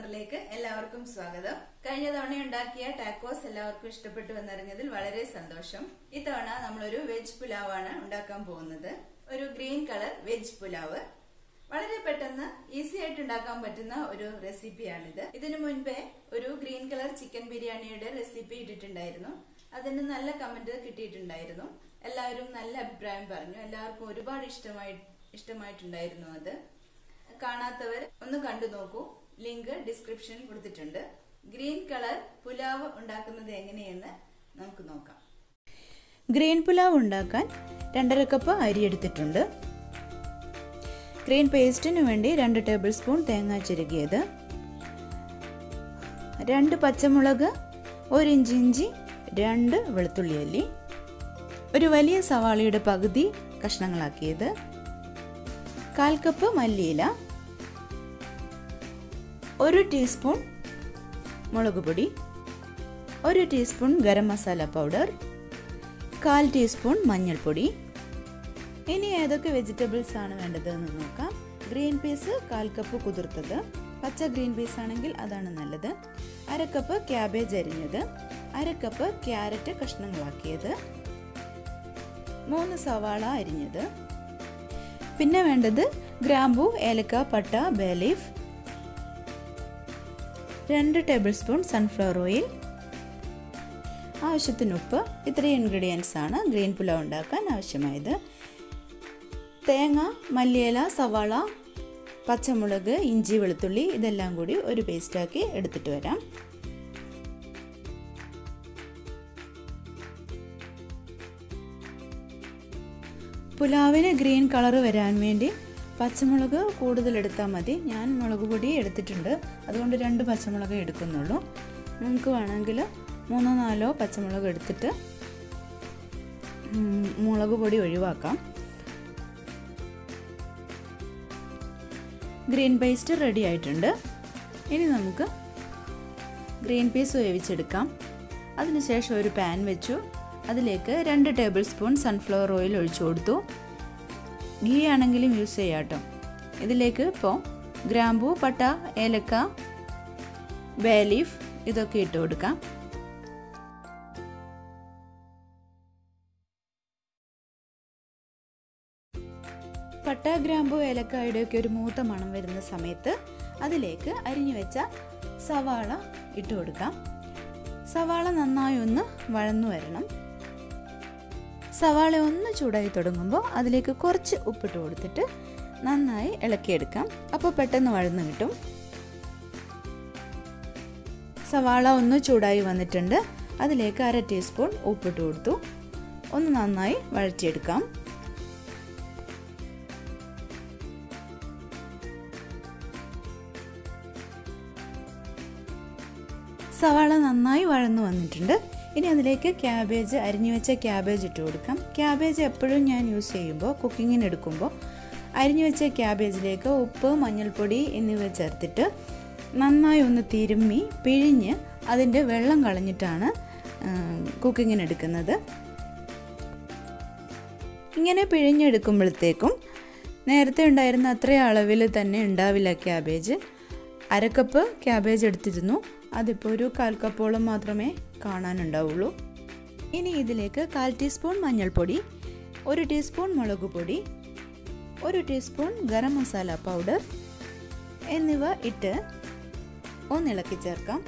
കിച്ചണറിലേക്ക് എല്ലാവർക്കും സ്വാഗതം. കഴിഞ്ഞ തവണ ഉണ്ടാക്കിയ ടാക്കോസ് എല്ലാവർക്കും ഇഷ്ടപ്പെട്ടു എന്നറിഞ്ഞതിൽ വളരെ സന്തോഷം. ഇത്തവണ നമ്മളൊരു വെജ് പുലാവാണ് ഉണ്ടാക്കാൻ പോകുന്നത്. ഒരു ഗ്രീൻ കളർ വെജ് പുലാവ്. വളരെ പെട്ടെന്ന് ഈസി ആയിട്ട് ഉണ്ടാക്കാൻ പറ്റുന്ന ഒരു റെസിപ്പിയാണിത് ഇതിനു മുൻപേ ഒരു ഗ്രീൻ കളർ ചിക്കൻ ബിരിയാണിയുടെ റെസിപ്പി ഇട്ടിട്ടുണ്ടായിരുന്നു. അതിന് നല്ല കമന്റ് കിട്ടിയിട്ടുണ്ടായിരുന്നു. എല്ലാവരും നല്ല അഭിപ്രായം പറഞ്ഞു. എല്ലാവർക്കും ഒരുപാട് ഇഷ്ടമായി ഇഷ്ടമായിട്ടുണ്ടായിരുന്നു അത്. കാണാത്തവർ ഒന്ന് കണ്ടു നോക്കൂ. ലിങ്ക് ഡിസ്ക്രിപ്ഷനിൽ കൊടുത്തിട്ടുണ്ട്. ഗ്രീൻ കളർ പുലാവ് ഉണ്ടാക്കുന്നത് എങ്ങനെയെന്ന് നമുക്ക് നോക്കാം. ഗ്രീൻ പുലാവ് ഉണ്ടാക്കാൻ രണ്ടര കപ്പ് അരി എടുത്തിട്ടുണ്ട്. ഗ്രീൻ പേസ്റ്റിന് വേണ്ടി രണ്ട് ടേബിൾ സ്പൂൺ തേങ്ങ ചിരുകിയത്. രണ്ട് പച്ചമുളക് ഒരു ഇഞ്ചി ഇഞ്ചി രണ്ട് വെളുത്തുള്ളി അല്ലി. ഒരു വലിയ സവാളയുടെ പകുതി കഷ്ണങ്ങളാക്കിയത്. കാൽ കപ്പ് മല്ലിയില ഒരു ടീസ്പൂൺ മുളക് പൊടി ഒരു ടീസ്പൂൺ ഗരം മസാല പൗഡർ കാൽ ടീസ്പൂൺ മഞ്ഞൾപ്പൊടി. ഇനി ഏതൊക്കെ വെജിറ്റബിൾസ് ആണ് വേണ്ടതെന്ന് നോക്കാം. ഗ്രീൻ പീസ് കാൽ കപ്പ് കുതിർത്തത്. പച്ച ഗ്രീൻ പീസ് ആണെങ്കിൽ അതാണ് നല്ലത്. അര കപ്പ് ക്യാബേജ് അരിഞ്ഞത്. അര കപ്പ് ക്യാരറ്റ് കഷ്ണങ്ങളാക്കിയത്. മൂന്ന് സവാള അരിഞ്ഞത്. പിന്നെ വേണ്ടത് ഗ്രാമ്പു ഏലക്ക പട്ട ബേലീഫ് രണ്ട് ടേബിൾ സ്പൂൺ സൺഫ്ലവർ ഓയിൽ ആവശ്യത്തിന് ഉപ്പ്. ഇത്രയും ഇൻഗ്രീഡിയൻസ് ആണ് ഗ്രീൻ പുലാവ് ഉണ്ടാക്കാൻ ആവശ്യമായത്. തേങ്ങ മല്ലിയില സവാള പച്ചമുളക് ഇഞ്ചി വെളുത്തുള്ളി ഇതെല്ലാം കൂടി ഒരു പേസ്റ്റാക്കി എടുത്തിട്ട് വരാം. പുലാവിന് ഗ്രീൻ കളർ വരാൻ വേണ്ടി പച്ചമുളക് കൂടുതൽ എടുത്താൽ മതി. ഞാൻ മുളക് പൊടി എടുത്തിട്ടുണ്ട്. അതുകൊണ്ട് രണ്ട് പച്ചമുളക് എടുക്കുന്നുള്ളൂ. നിങ്ങൾക്ക് വേണമെങ്കിൽ മൂന്നോ നാലോ പച്ചമുളക് എടുത്തിട്ട് മുളക് പൊടി ഒഴിവാക്കാം. ഗ്രീൻ പേസ്റ്റ് റെഡി ആയിട്ടുണ്ട്. ഇനി നമുക്ക് ഗ്രീൻ പീസ് വേവിച്ചെടുക്കാം. അതിനുശേഷം ഒരു പാൻ വെച്ചു. അതിലേക്ക് രണ്ട് ടേബിൾ സ്പൂൺ സൺഫ്ലവർ ഓയിൽ ഒഴിച്ചു കൊടുത്തു. ഗീ ആണെങ്കിലും യൂസ് ചെയ്യാട്ടോ. ഇതിലേക്ക് ഇപ്പോൾ ഗ്രാമ്പു പട്ട ഏലക്ക ബേലീഫ് ഇതൊക്കെ ഇട്ട് കൊടുക്കാം. പട്ട ഗ്രാമ്പു ഏലക്കായുടെ ഒക്കെ ഒരു മൂത്ത മണം വരുന്ന സമയത്ത് അതിലേക്ക് അരിഞ്ഞു വെച്ച സവാള ഇട്ട് കൊടുക്കാം. സവാള നന്നായി ഒന്ന് വഴന്നു വരണം. സവാള ഒന്ന് ചൂടായി തുടങ്ങുമ്പോൾ അതിലേക്ക് കുറച്ച് ഉപ്പിട്ട് കൊടുത്തിട്ട് നന്നായി ഇളക്കിയെടുക്കാം. അപ്പോൾ പെട്ടെന്ന് വഴന്ന് കിട്ടും. സവാള ഒന്ന് ചൂടായി വന്നിട്ടുണ്ട്. അതിലേക്ക് അര ടീസ്പൂൺ ഉപ്പിട്ട് കൊടുത്തു. ഒന്ന് നന്നായി വഴറ്റിയെടുക്കാം. സവാള നന്നായി വഴന്നു വന്നിട്ടുണ്ട്. ഇനി അതിലേക്ക് ക്യാബേജ് അരിഞ്ഞു വെച്ച ക്യാബേജ് ഇട്ട് കൊടുക്കാം. ക്യാബേജ് എപ്പോഴും ഞാൻ യൂസ് ചെയ്യുമ്പോൾ കുക്കിങ്ങിന് എടുക്കുമ്പോൾ അരിഞ്ഞു വെച്ച ക്യാബേജിലേക്ക് ഉപ്പ് മഞ്ഞൾപ്പൊടി എന്നിവ ചേർത്തിട്ട് നന്നായി ഒന്ന് തിരുമ്മി പിഴിഞ്ഞ് അതിന്റെ വെള്ളം കളഞ്ഞിട്ടാണ് കുക്കിങ്ങിന് എടുക്കുന്നത്. ഇങ്ങനെ പിഴിഞ്ഞെടുക്കുമ്പോഴത്തേക്കും നേരത്തെ ഉണ്ടായിരുന്ന അത്ര അളവിൽ തന്നെ ഉണ്ടാവില്ല ക്യാബേജ്. അരക്കപ്പ് ക്യാബേജ് എടുത്തിരുന്നു. അതിപ്പോൾ ഒരു കാൽ കപ്പോളം മാത്രമേ കാണാനുണ്ടാവുള്ളൂ. ഇനി ഇതിലേക്ക് കാൽ ടീസ്പൂൺ മഞ്ഞൾപ്പൊടി ഒരു ടീസ്പൂൺ മുളക് പൊടി ഒരു ടീസ്പൂൺ ഗരം മസാല പൗഡർ എന്നിവ ഇട്ട് ഒന്നിളക്കി ചേർക്കാം.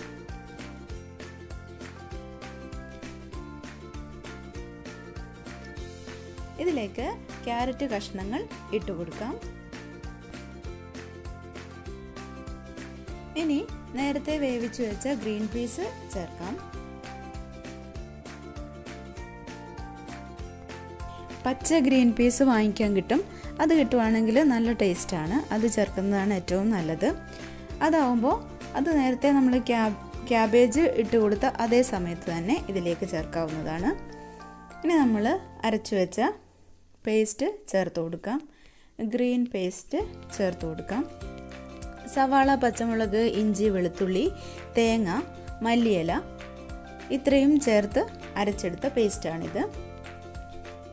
ഇതിലേക്ക് ക്യാരറ്റ് കഷ്ണങ്ങൾ ഇട്ട് കൊടുക്കാം. ഇനി നേരത്തെ വേവിച്ചു വെച്ച ഗ്രീൻ പീസ് ചേർക്കാം. പച്ച ഗ്രീൻ പീസ് വാങ്ങിക്കാൻ കിട്ടും. അത് കിട്ടുവാണെങ്കിൽ നല്ല ടേസ്റ്റാണ് അത് ചേർക്കുന്നതാണ് ഏറ്റവും നല്ലത്. അതാവുമ്പോൾ അത് നേരത്തെ നമ്മൾ ക്യാബ് ക്യാബേജ് ഇട്ട് കൊടുത്ത അതേ സമയത്ത് തന്നെ ഇതിലേക്ക് ചേർക്കാവുന്നതാണ്. ഇനി നമ്മൾ അരച്ചു വെച്ച പേസ്റ്റ് ചേർത്ത് കൊടുക്കാം. ഗ്രീൻ പേസ്റ്റ് ചേർത്ത് കൊടുക്കാം. സവാള പച്ചമുളക് ഇഞ്ചി വെളുത്തുള്ളി തേങ്ങ മല്ലിയില ഇത്രയും ചേർത്ത് അരച്ചെടുത്ത പേസ്റ്റാണിത്.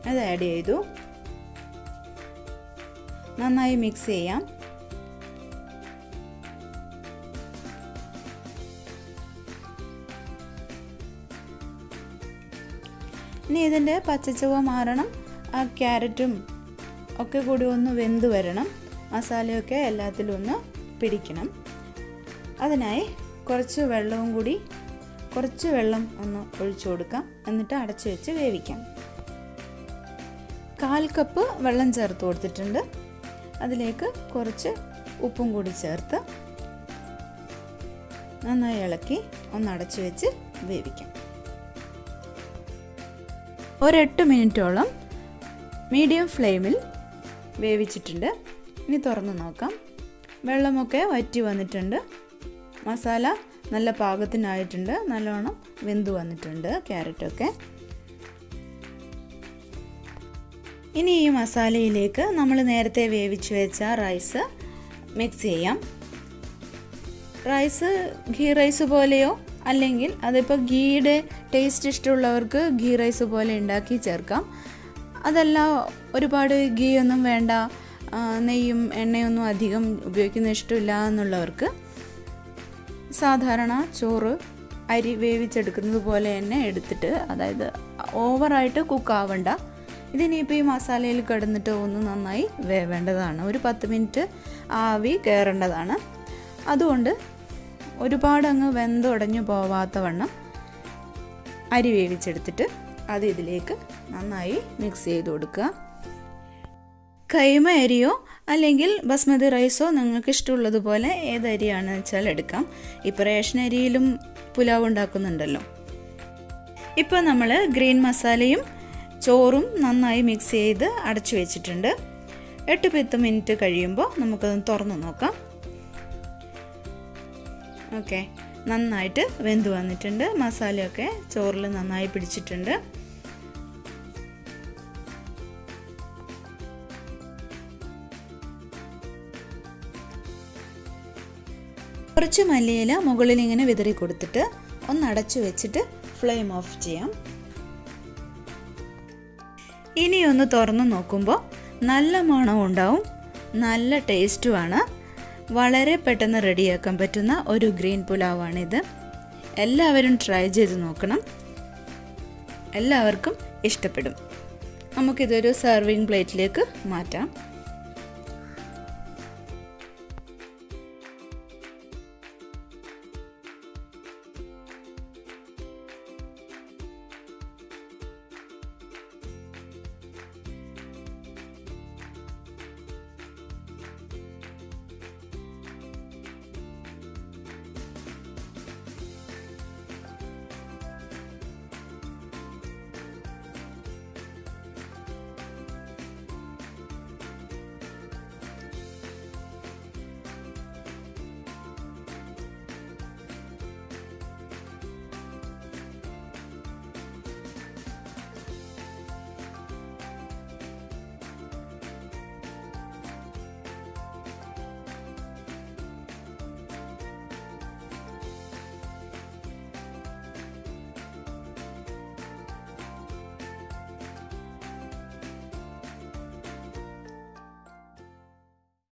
അത് ആഡ് ചെയ്തു. നന്നായി മിക്സ് ചെയ്യാം. ഇനി ഇതിന്റെ പച്ചച്ചുവ മാറണം. ആ ക്യാരറ്റും ഒക്കെ കൂടി ഒന്ന് വെന്ത് വരണം. മസാലയൊക്കെ എല്ലാത്തിലും ഒന്ന് പിടിക്കണം. അതിനായി കുറച്ച് വെള്ളവും കൂടി കുറച്ച് വെള്ളം ഒന്ന് ഒഴിച്ചു കൊടുക്കാം. എന്നിട്ട് അടച്ചു വെച്ച് വേവിക്കാം. കാൽ കപ്പ് വെള്ളം ചേർത്ത് കൊടുത്തിട്ടുണ്ട്. അതിലേക്ക് കുറച്ച് ഉപ്പും കൂടി ചേർത്ത് നന്നായി ഇളക്കി ഒന്ന് അടച്ചു വെച്ച് വേവിക്കാം. ഒരെട്ട് മിനിറ്റോളം മീഡിയം ഫ്ലെയിമിൽ വേവിച്ചിട്ടുണ്ട്. ഇനി തുറന്ന് നോക്കാം. വെള്ളമൊക്കെ വറ്റി വന്നിട്ടുണ്ട്. മസാല നല്ല പാകത്തിനായിട്ടുണ്ട്. നല്ലോണം വെന്ത് വന്നിട്ടുണ്ട് ക്യാരറ്റൊക്കെ. ഇനി ഈ മസാലയിലേക്ക് നമ്മൾ നേരത്തെ വേവിച്ച് വെച്ച റൈസ് മിക്സ് ചെയ്യാം. റൈസ് ഗീ റൈസ് പോലെയോ? അല്ലെങ്കിൽ അതിപ്പോൾ ഗീയുടെ ടേസ്റ്റ് ഇഷ്ടമുള്ളവർക്ക് ഗീ റൈസ് പോലെ ഉണ്ടാക്കി ചേർക്കാം. അതല്ല ഒരുപാട് ഗീ ഒന്നും വേണ്ട. നെയ്യും എണ്ണയൊന്നും അധികം ഉപയോഗിക്കുന്ന ഇഷ്ടമില്ല എന്നുള്ളവർക്ക് സാധാരണ ചോറ് അരി വേവിച്ചെടുക്കുന്നത് പോലെ തന്നെ എടുത്തിട്ട് അതായത് ഓവറായിട്ട് കുക്കാവണ്ട. ഇതിനിപ്പോൾ ഈ മസാലയിൽ കിടന്നിട്ട് ഒന്ന് നന്നായി വേവേണ്ടതാണ്. ഒരു പത്ത് മിനിറ്റ് ആവി കയറേണ്ടതാണ് അതുകൊണ്ട് ഒരുപാട് അങ്ങ് വെന്തുടഞ്ഞു പോവാത്ത വണ്ണം അരി വേവിച്ചെടുത്തിട്ട് അത് ഇതിലേക്ക് നന്നായി മിക്സ് ചെയ്ത് കൊടുക്കുക. കൈമ അരിയോ അല്ലെങ്കിൽ ബസ്മതി റൈസോ നിങ്ങൾക്ക് ഇഷ്ടമുള്ളതുപോലെ ഏത് അരിയാണെന്ന് വെച്ചാൽ എടുക്കാം. ഇപ്പോൾ റേഷൻ അരിയിലും പുലാവ് ഉണ്ടാക്കുന്നുണ്ടല്ലോ. ഇപ്പോൾ നമ്മൾ ഗ്രീൻ മസാലയും ചോറും നന്നായി മിക്സ് ചെയ്ത് അടച്ചു വെച്ചിട്ടുണ്ട്. എട്ട് പത്ത് മിനിറ്റ് കഴിയുമ്പോൾ നമുക്കത് തുറന്നു നോക്കാം. ഓക്കെ നന്നായിട്ട് വെന്ത് വന്നിട്ടുണ്ട്. മസാലയൊക്കെ ചോറിൽ നന്നായി പിടിച്ചിട്ടുണ്ട്. കുറച്ച് മല്ലിയില മുകളിൽ ഇങ്ങനെ വിതറി കൊടുത്തിട്ട് ഒന്ന് അടച്ചു വെച്ചിട്ട് ഫ്ലെയിം ഓഫ് ചെയ്യാം. ഇനി ഒന്ന് തുറന്നു നോക്കുമ്പോൾ നല്ല മണവും ഉണ്ടാവും. നല്ല ടേസ്റ്റുമാണ് വളരെ പെട്ടെന്ന് റെഡിയാക്കാൻ പറ്റുന്ന ഒരു ഗ്രീൻ പുലാവാണിത്. എല്ലാവരും ട്രൈ ചെയ്ത് നോക്കണം. എല്ലാവർക്കും ഇഷ്ടപ്പെടും. നമുക്കിതൊരു സെർവിങ് പ്ലേറ്റിലേക്ക് മാറ്റാം.